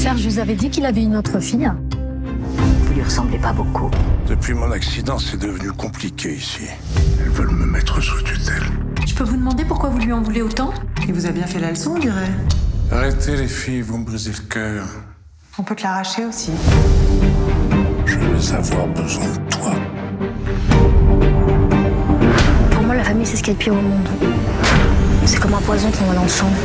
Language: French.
Serge vous avait dit qu'il avait une autre fille. Vous lui ressemblez pas beaucoup. Depuis mon accident, c'est devenu compliqué ici. Elles veulent me mettre sous tutelle. Je peux vous demander pourquoi vous lui en voulez autant? Il vous a bien fait la leçon, on dirait. Arrêtez les filles, vous me brisez le cœur. On peut te l'arracher aussi. Je vais avoir besoin de toi. Pour moi, la famille, c'est ce qu'il y a de pire au monde. C'est comme un poison qu'on a ensemble.